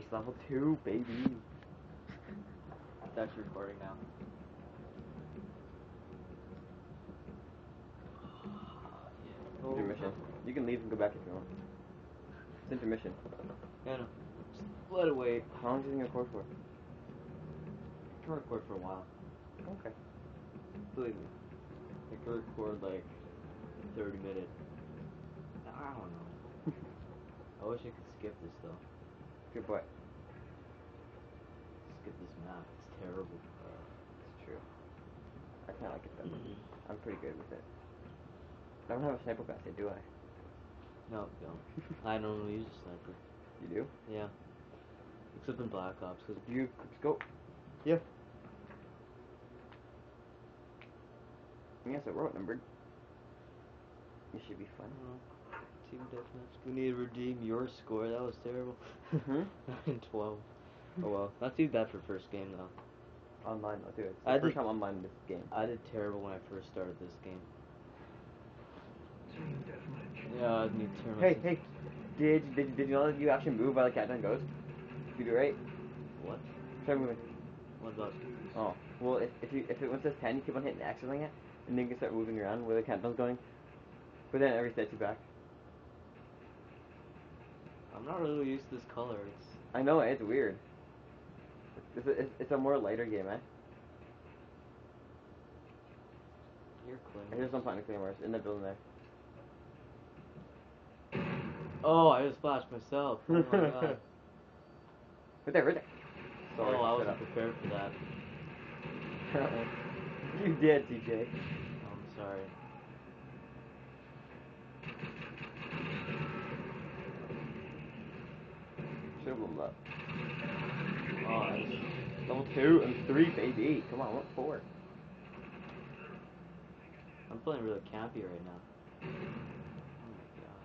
Nice, level 2, baby. That's recording now. Oh, Intermission. You can leave and go back if you want. It's intermission. Yeah, no. Just let it wait. How long is it gonna record for? I can record for a while. Okay. Believe me. I can record like 30 minutes. I don't know. I wish I could skip this though. Good boy. Skip this map. It's terrible. It's true. I kinda like it though. Mm. I'm pretty good with it. I don't have a sniper vest, do I? No, don't. I don't use a sniper. You do? Yeah. Except in Black Ops, because You scope. Yeah. Yes, it wrote numbered. It should be fun. Team Deathmatch. We need to redeem your score. That was terrible. Mhm. 9 12. Oh well. Not too bad for first game though. Online, I'll do it. It's I first did- time online in this game. I did terrible when I first started this game. Yeah, I need to turn my Hey, hey, did, did did you know that you actually move while the countdown goes? If you do right, What? try moving. What about? Oh, well, if, if you if it once says ten, you keep on hitting X or something, and then you can start moving around where the countdown's going. But then it resets you back. I'm not really used to this color. It's I know it's weird. It's a, it's, it's a more lighter game, eh? you're clean. Here's some planet claymores in the building there. Oh, I just splashed myself. Oh my god. Right there, right there. oh, I wasn't prepared for that. you did, TJ. I'm sorry. Should have blown up. I just, Level two and three, baby. Come on, what four? I'm feeling really campy right now. Oh my god.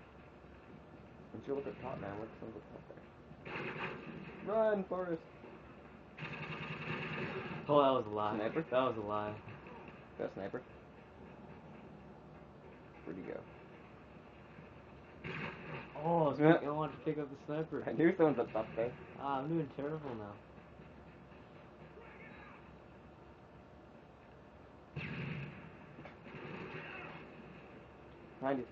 I'm sure look at the top, man. What's on the top there? Run, Forrest. Oh, that was a lie. Sniper? That was a lie. Got a sniper. Where'd he go? Oh, I, was Yeah. I wanted to pick up the sniper. I knew someone's up top there. Ah, I'm doing terrible now. Behind you.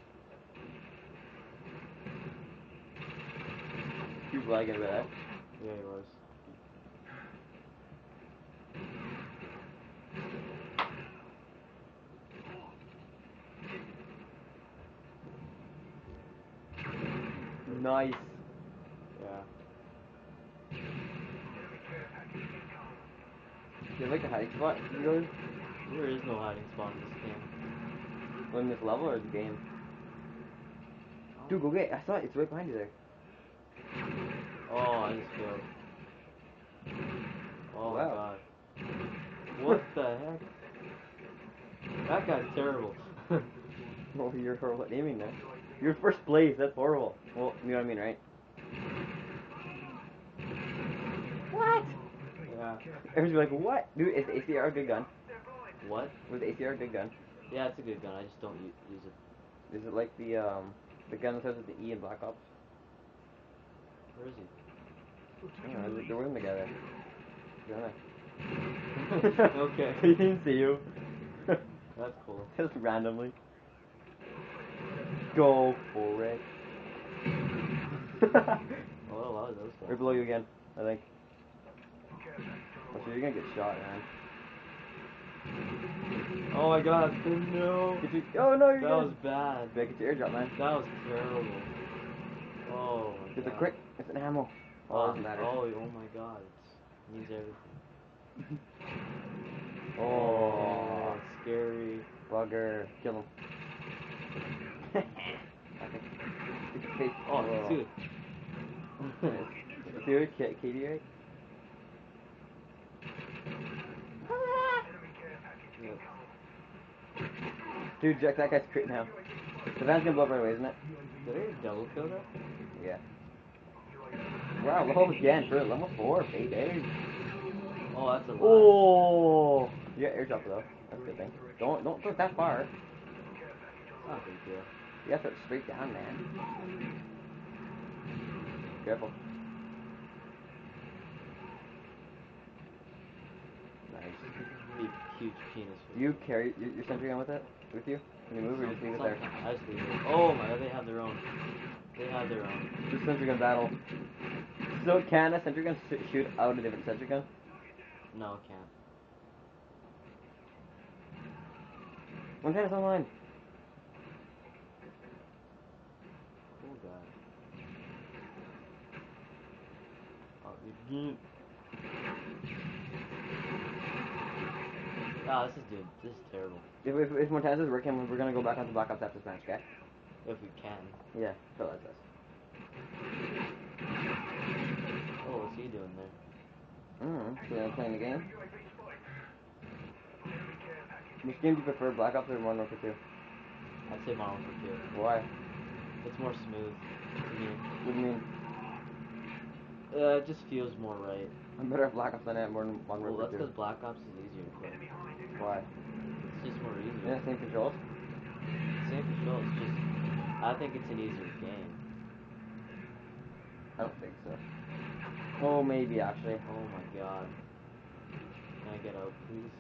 He was lagging a bit? Yeah, he was. Nice. Yeah. You like the hiding spot? You go There is no hiding spot in this game. in this level or the game? Dude, go get it. I saw it. It's right behind you there. Oh, I just failed. Oh Wow. god. What the heck? That guy's terrible. Oh, you're horrible at aiming there. You're first place. That's horrible. Well, you know what I mean, right? What? yeah. Everyone's like, what? Dude, is the ACR a good gun? What? Was the ACR a good gun? Yeah, it's a good gun. I just don't use it. Is it like the um the gun that starts with the E in Black Ops? Where is he? I don't know, they're- together. Okay. he didn't see you. That's cool. Just randomly. Go for it. Oh, of those guys. right below you again, I think. Oh, so you're gonna get shot, man. Oh my god, no. You, oh no, you're That good. was bad. Yeah, get your airdrop, man. That was terrible. Oh It's a god. quick. It's an ammo. Oh, Oh, it doesn't oh, matter. oh, oh my god. It means everything. Oh, Oh, scary. bugger. Kill him. Oh, dude. Dude, K- Katie, right? Dude, Jack, that guy's crit now. The van's gonna blow up right away, isn't it? Did I double kill that? Yeah. Wow, level again for level 4, payday. Oh, that's a lot. Oh! air airdrop though. That's a good thing. Don't, don't throw it that far. Oh, thank you. You have to throw it straight down, man. Careful. Nice. Be huge penis. You carry your, your sentry gun with it with you when you move, or just leave it there? I just leave it. Oh my god, they have their own. They have their own. Just sentry gun battle. So can a sentry gun sh- shoot out a different sentry gun? No, it can't. One is online. Cool guy. Oh, oh this is dude. This is terrible. If, if, if Montana's is working, we're gonna go back onto Black Ops after this match, okay? If we can. Yeah, so that's us. Oh, what's he doing there? Mm, so then playing the game. Which game do you prefer, Black Ops or Modern Warfare 2? I'd say Modern Warfare 2. Why? It's more smooth. What do you mean? Uh, it just feels more right. I'm better at Black Ops than I am Modern, Modern Well, that's Warfare because Black Ops is easier to play. Why? It's just more easier. Yeah, same controls? Same control. It's just. I think it's an easier game. I don't think so. Oh, maybe actually. Oh my god. Can I get out, please?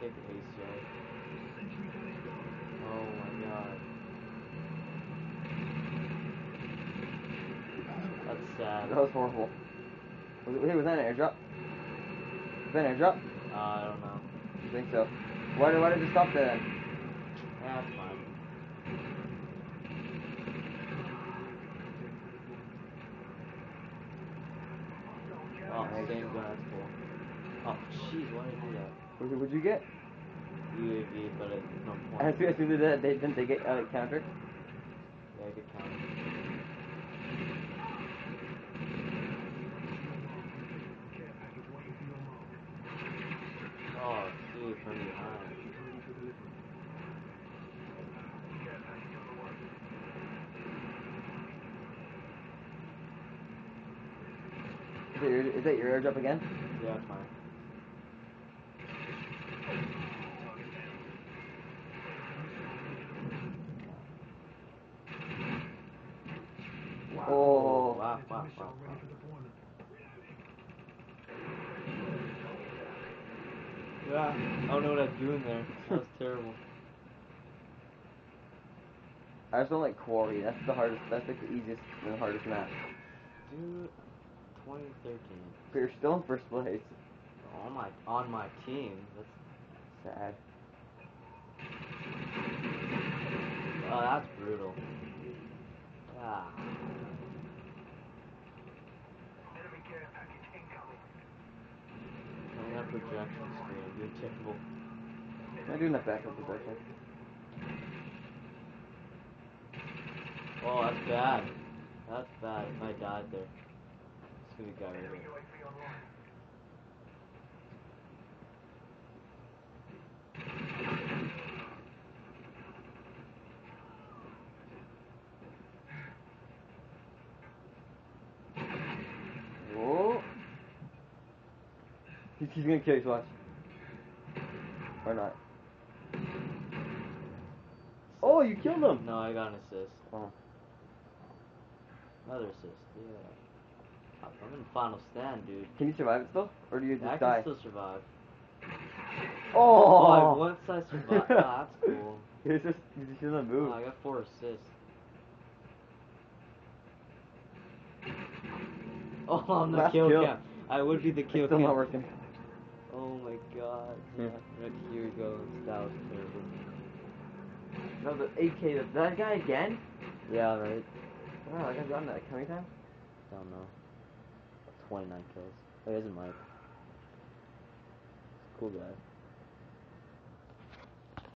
Take the ace, right? Oh my god. That's sad. That was horrible. Was it, was that an airdrop? Was that an airdrop? Uh, I don't know. I think so. Why did, why did it stop there then? It's fine. Oh, same gun, that's cool. Oh, jeez, why did I do that? What did- you get? UAV, but at no point. As soon as soon as they, they didn't they get uh, countered? Yeah, I could count. Oh, dude, from behind. Is that your, is that your airdrop again? Yeah, it's fine. Oh. Wow, wow, wow. Yeah, I don't know what I'm doing there. That was terrible. I just don't like quarry. That's the hardest. That's like the easiest and the hardest map. Dude, 2013. But you're still in first place. On my on my team. That's Sad. oh, that's brutal. Ah. Enemy care package I'm that projection screen, dude, typical. I'm doing that backup protection. Oh, that's bad. That's bad. If I died there, it's gonna be guy right here. Whoa. He's, he's gonna kill you, so watch. Or not. Oh, you killed him! No, I got an assist. Oh. Another assist. Yeah. I'm in final stand, dude. Can you survive it still? Or do you I just can die? still survive. Oh! I- once I survive, ah, that's cool. It's just, you just doesn't move. Oh, I got four assists. Oh, I'm the Last kill kill. cam. I would be the it's kill still cam. not working. Oh my god. Yeah. Right here we go. That was terrible. No, the 8K, that guy again? Yeah, right. Wow, that guy's gotten that how many times? Don't know. 29 kills. Oh, he has a mic. Cool guy.